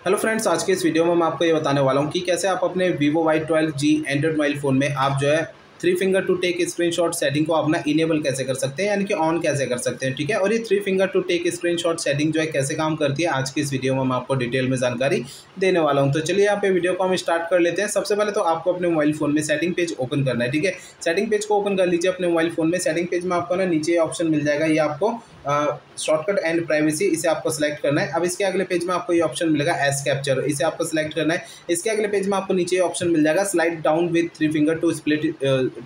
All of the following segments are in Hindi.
हेलो फ्रेंड्स आज के इस वीडियो में मैं आपको ये बताने वाला हूँ कि कैसे आप अपने Vivo Y twelve G Android mobile phone में आप जो है three finger to take screenshot setting को अपना इनेबल कैसे कर सकते हैं, यानी कि ऑन कैसे कर सकते हैं, ठीक है? और ये three finger to take screenshot setting जो है कैसे काम करती है, आज की इस वीडियो में मैं आपको डिटेल में जानकारी देने वाला हूँ। तो चलिए यहाँ पे वीडियो को हम स्टार्ट कर लेते हैं। सबसे पहले तो आपको अपने मोबाइल फ़ोन में सेटिंग पेज ओपन करना है, ठीक है? सेटिंग पेज को ओपन कर लीजिए अपने मोबाइल फ़ोन में। सेटिंग पेज में आपको ना नीचे ऑप्शन मिल जाएगा, ये आपको शॉर्टकट एंड प्राइवेसी इसे आपको सेलेक्ट करना है। अब इसके अगले पेज में आपको ये ऑप्शन मिलेगा एस कैप्चर इसे आपको सेलेक्ट करना है। इसके अगले पेज में आपको नीचे ऑप्शन मिल जाएगा slide down with three finger to split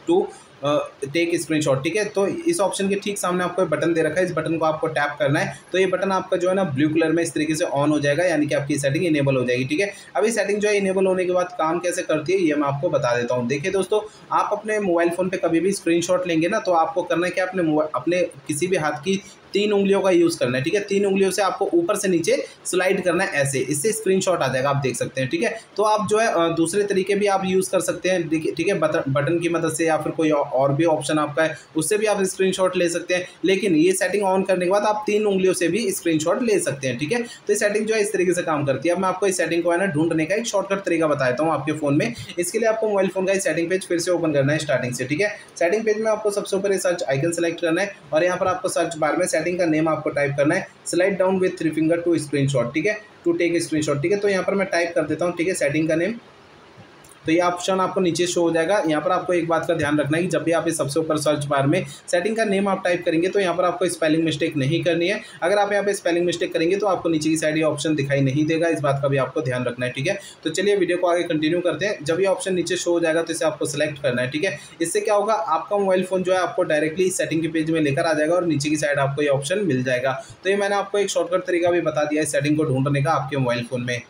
to take screenshot ठीक है? तो इस ऑप्शन के ठीक सामने आपको बटन दे रखा है। इस बटन को आपको टैप करना है। तो ये बटन आपका जो है ना ब्लू कलर में इस तरीके से ऑन हो जाएगा, यानी कि आपकी सेटिंग इनेबल हो जाएगी, ठीक है? अभी सेटिंग जो है इनेबल होने के बाद काम कैसे करती है, ये मैं आपको बता देता हूँ। देखिए दोस्तों, आप अपने मोबाइल फ़ोन पर कभी भी स्क्रीन लेंगे ना तो आपको करना है कि अपने अपने किसी भी हाथ की तीन उंगलियों का यूज़ करना है, ठीक है? तीन उंगलियों से आपको ऊपर से नीचे स्लाइड करना है ऐसे, इससे स्क्रीनशॉट आ जाएगा, आप देख सकते हैं, ठीक है? तो आप जो है दूसरे तरीके भी आप यूज़ कर सकते हैं ठीक है? बटन की मदद से या फिर कोई और भी ऑप्शन आपका है, उससे भी आप स्क्रीन ले सकते हैं, लेकिन ये सेटिंग ऑन करने के बाद आप तीन उंगलियों से भी स्क्रीन ले सकते हैं, ठीक है? तो ये सेटिंग जो है इस तरीके से काम करती है। अब मैं आपको इस सेटिंग को है ना ढूँढने का एक शॉर्टकट तरीका बताता हूँ आपके फ़ोन में। इसके लिए आपको मोबाइल फ़ोन का सेटिंग पेज फिर से ओपन करना है स्टार्टिंग से, ठीक है? सेटिंग पेज में आपको सबसे ऊपर सर्च आइकन सेलेक्ट करना है और यहाँ पर आपको सर्च बार में सेटिंग का नेम आपको टाइप करना है। Slide down with three finger to screen ठीक है? टू टेक स्क्रीन ठीक है? तो यहाँ पर मैं टाइप कर देता हूँ, ठीक है? सेटिंग का नेम तो ये ऑप्शन आपको नीचे शो हो जाएगा। यहाँ पर आपको एक बात का ध्यान रखना है कि जब भी आप इस सबसे ऊपर सर्च बार में सेटिंग का नेम आप टाइप करेंगे तो यहाँ पर आपको स्पेलिंग मिस्टेक नहीं करनी है। अगर आप यहाँ पे स्पेलिंग मिस्टेक करेंगे तो आपको नीचे की साइड ये ऑप्शन दिखाई नहीं देगा। इस बात का भी आपको ध्यान रखना है, ठीक है? तो चलिए वीडियो को आगे कंटिन्यू करते हैं। जब ये ऑप्शन नीचे शो हो जाएगा तो इसे आपको सेलेक्ट करना है, ठीक है? इससे क्या होगा, आपका मोबाइल फ़ोन जो है आपको डायरेक्टली सेटिंग के पेज में लेकर आ जाएगा और नीचे की साइड आपको ये ऑप्शन मिल जाएगा। तो ये मैंने आपको एक शॉर्टकट तरीका भी बता दिया है सेटिंग को ढूँढने का आपके मोबाइल फ़ोन में।